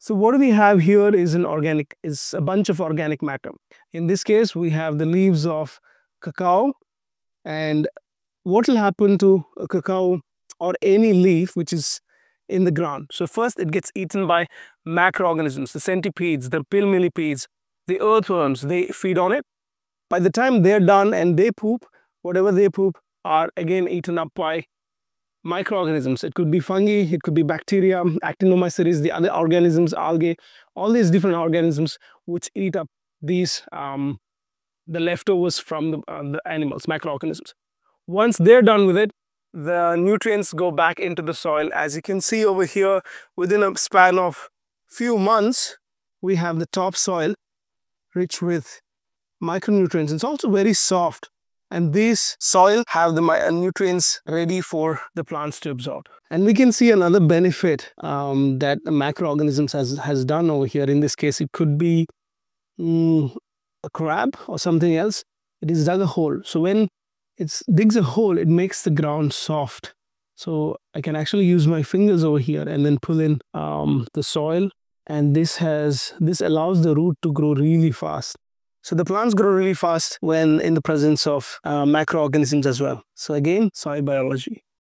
So what we have here is an organic, is a bunch of organic matter. In this case, we have the leaves of cacao and what will happen to a cacao or any leaf which is in the ground. So first it gets eaten by macroorganisms, the centipedes, the pill millipedes, the earthworms, they feed on it. By the time they're done and they poop, whatever they poop are again eaten up by microorganisms. It could be fungi, it could be bacteria, actinomycetes, the other organisms, algae, all these different organisms which eat up these, um, the leftovers from the, uh, the animals, microorganisms. Once they're done with it, the nutrients go back into the soil. As you can see over here, within a span of few months, we have the topsoil rich with micronutrients. It's also very soft and these soil have the nutrients ready for the plants to absorb. And we can see another benefit um, that macroorganisms has, has done over here. In this case, it could be mm, a crab or something else. It is dug a hole. So when it digs a hole, it makes the ground soft. So I can actually use my fingers over here and then pull in um, the soil. And this has this allows the root to grow really fast. So the plants grow really fast when in the presence of uh, macroorganisms as well. So again, soil biology.